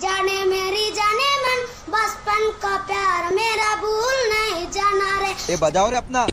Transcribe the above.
जाने मेरी जाने मन, बचपन का प्यार मेरा भूल नहीं जाना रे। ए, बजाओ रे अपना।